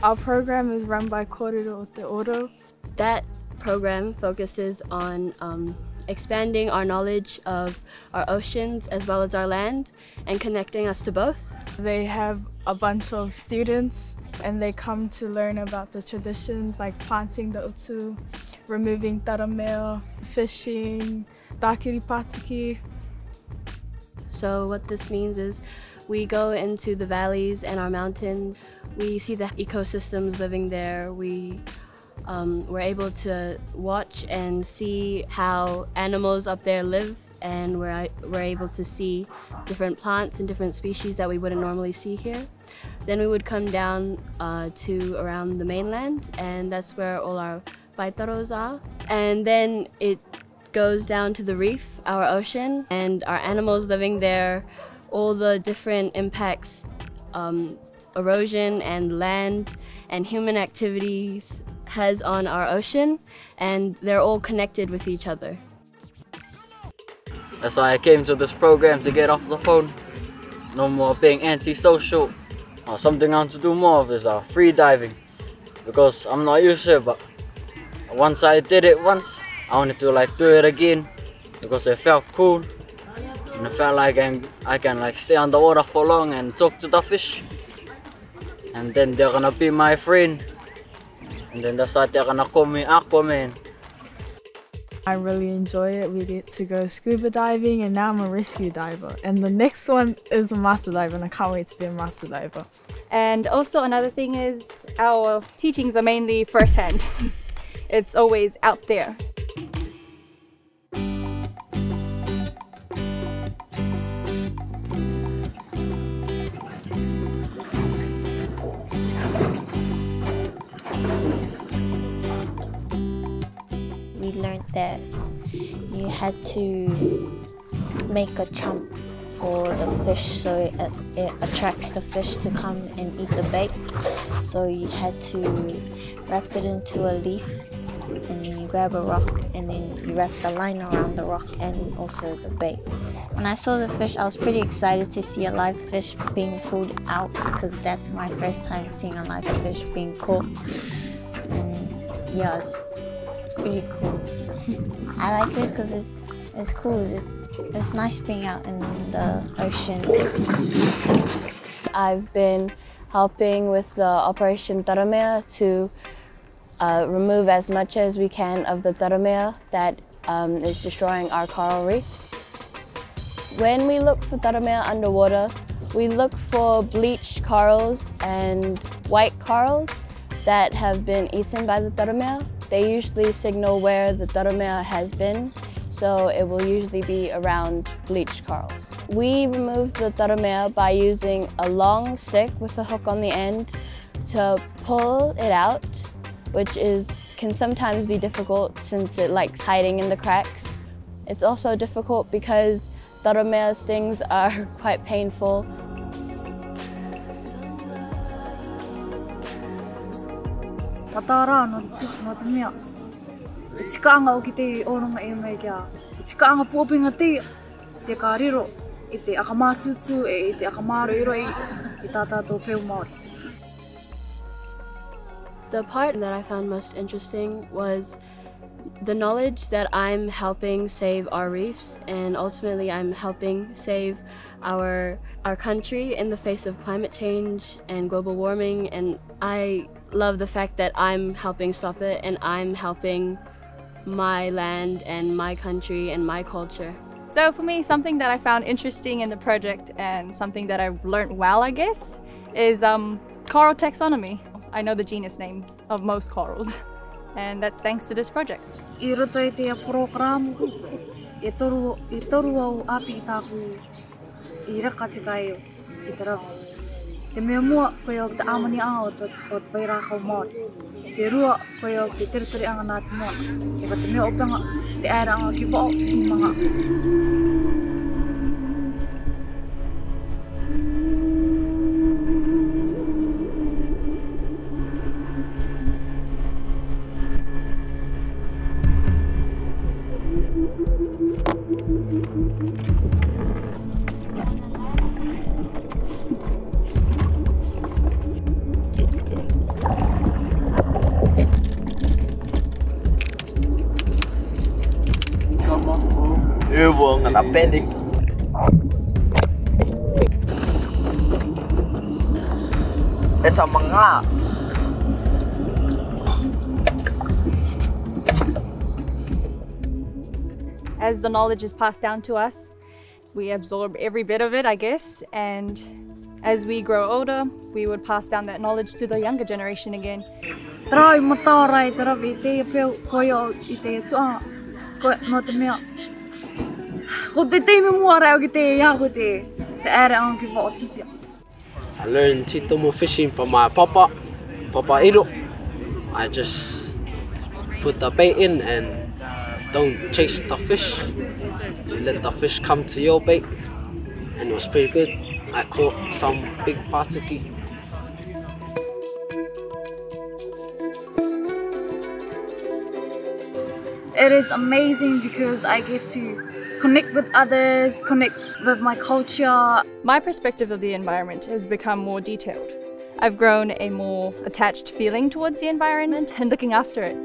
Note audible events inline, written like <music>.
Our program is run by Korero o te Orau. That program focuses on um, expanding our knowledge of our oceans as well as our land and connecting us to both. They have a bunch of students and they come to learn about the traditions like planting the utu, removing taramea, fishing, dakiri patsuki. So what this means is we go into the valleys and our mountains. We see the ecosystems living there. We um, we're able to watch and see how animals up there live and we're, we're able to see different plants and different species that we wouldn't normally see here. Then we would come down uh, to around the mainland and that's where all our paitaros are. And then it goes down to the reef, our ocean, and our animals living there, all the different impacts, um, erosion and land and human activities has on our ocean and they're all connected with each other. That's why I came to this program to get off the phone. No more being antisocial. Uh, something I want to do more of is uh, free diving. Because I'm not used to it, but once I did it once, I wanted to like do it again because it felt cool and it felt like I'm, I can like stay underwater for long and talk to the fish and then they're gonna be my friend and then that's why they're gonna call me Aquaman. I really enjoy it. We get to go scuba diving and now I'm a rescue diver. And the next one is a master diver and I can't wait to be a master diver. And also another thing is our teachings are mainly firsthand. <laughs> it's always out there. Had to make a chump for the fish so it, it attracts the fish to come and eat the bait. So you had to wrap it into a leaf and then you grab a rock and then you wrap the line around the rock and also the bait. When I saw the fish, I was pretty excited to see a live fish being pulled out because that's my first time seeing a live fish being caught. And yeah, it's pretty cool. I like it because it's it's cool. It's it's nice being out in the ocean. I've been helping with the Operation Taramea to uh, remove as much as we can of the taramea that um, is destroying our coral reefs. When we look for taramea underwater, we look for bleached corals and white corals that have been eaten by the taramea. They usually signal where the taramea has been, so it will usually be around bleached corals. We remove the taramea by using a long stick with a hook on the end to pull it out which is can sometimes be difficult since it likes hiding in the cracks. It's also difficult because taramea stings are <laughs> quite painful. The part that I found most interesting was the knowledge that I'm helping save our reefs and ultimately I'm helping save our our country in the face of climate change and global warming and I love the fact that I'm helping stop it and I'm helping my land and my country and my culture. So for me, something that I found interesting in the project and something that I've learned well, I guess, is um, coral taxonomy. I know the genus names of most corals, <laughs> and that's thanks to this project. Te mea mua koe o te amani a o te wairaka o Māori. Te rua koe o te teritori anga nā te mōna. E ka te mea opanga te aira anga ki wao i mga. Übung at appendix. Ito mga As the knowledge is passed down to us, we absorb every bit of it, I guess, and as we grow older, we would pass down that knowledge to the younger generation again. Trai matarai tara i te peo koio i te tua. Ko ere ang ki wa o titia. I learned titomo fishing from my papa, Papa Iro. I just put the bait in and don't chase the fish. You let the fish come to your bait, and it was pretty good. I caught some big pataki. It is amazing because I get to connect with others, connect with my culture. My perspective of the environment has become more detailed. I've grown a more attached feeling towards the environment and looking after it.